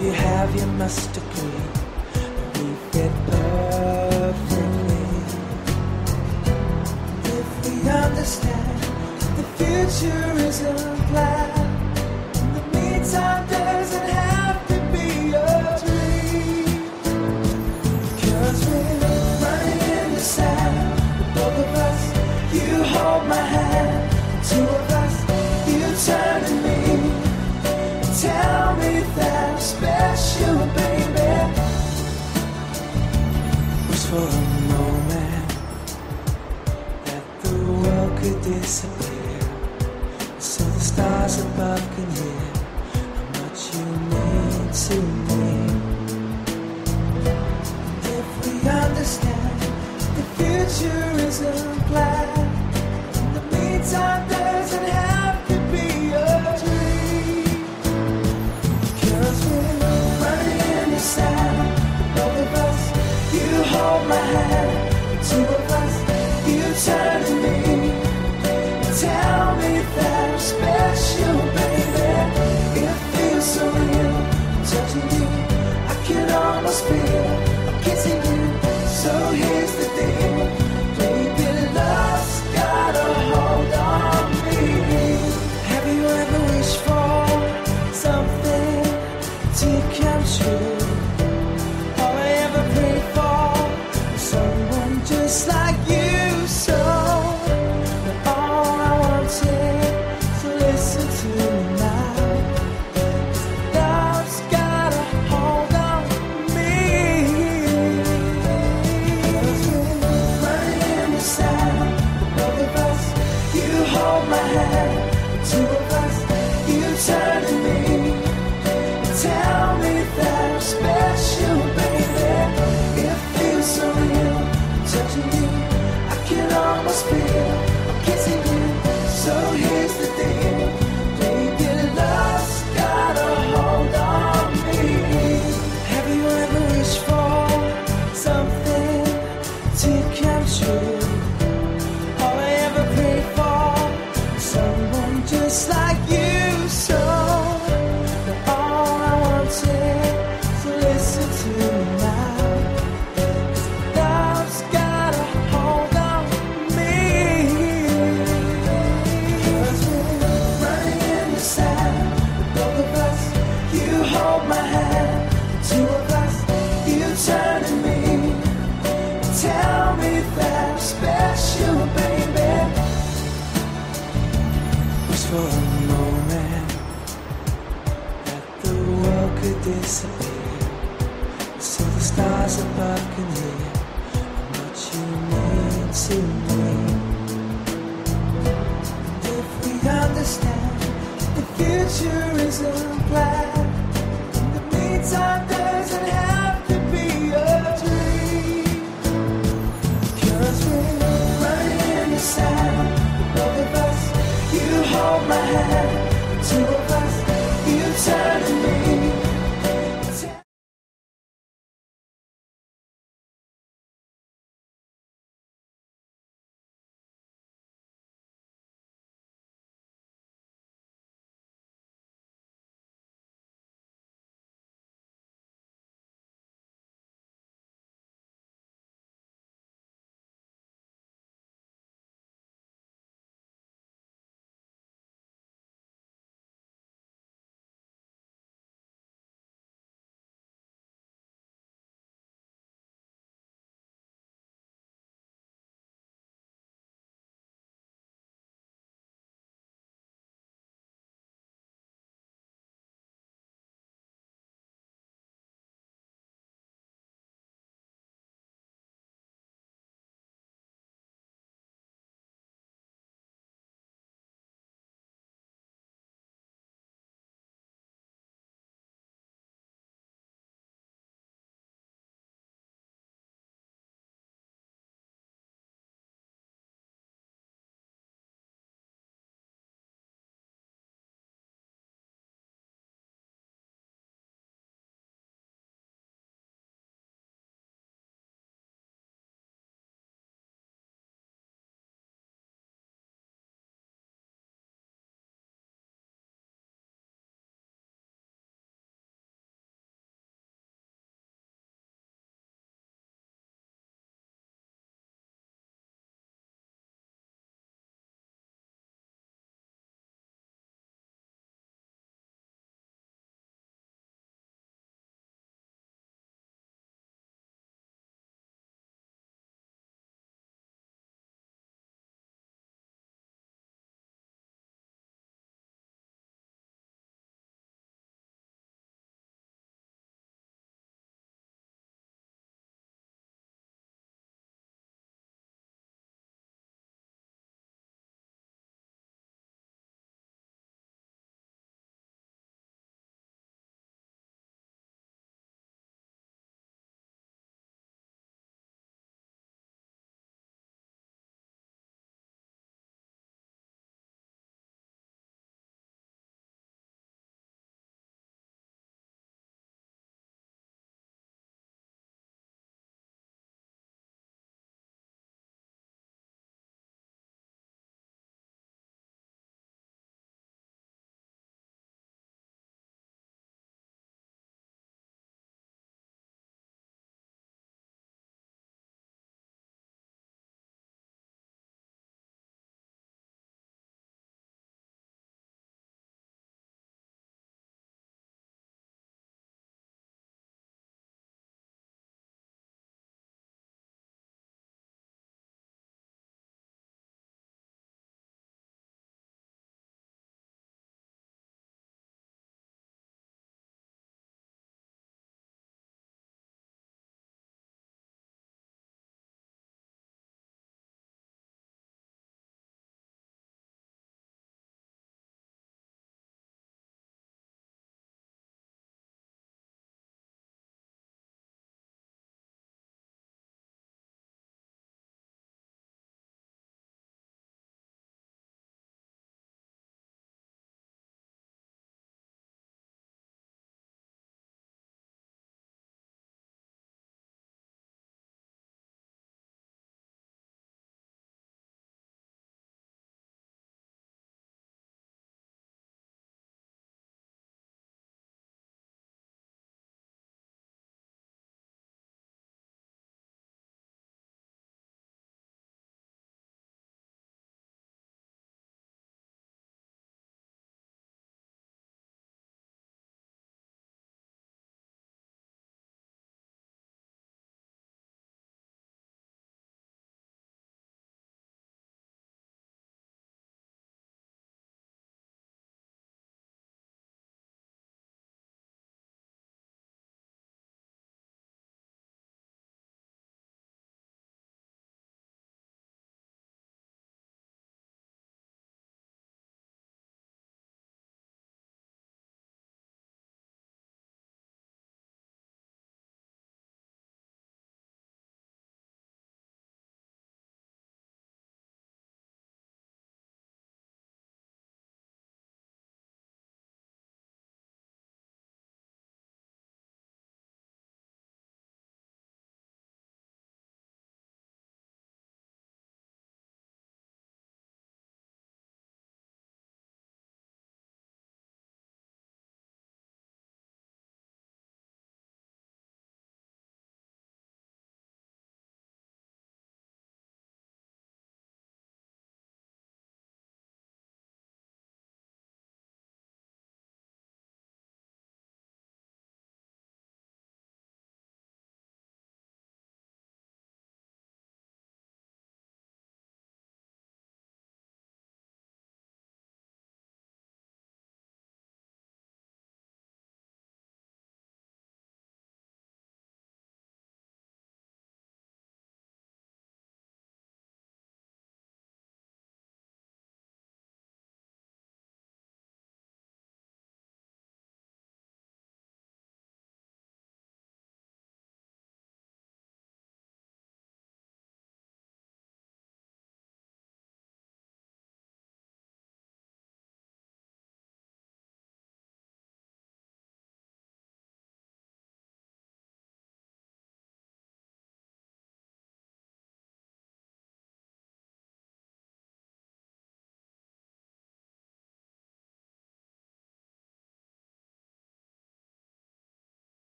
you have, your master agree. We fit perfectly. If we understand the future is ours. disappear. So the stars above can hear how much you mean to me. And if we understand the future isn't black, in the meantime. disappear. So the stars above can hear what you mean to me. And if we understand the future isn't black, in the meantime, there's an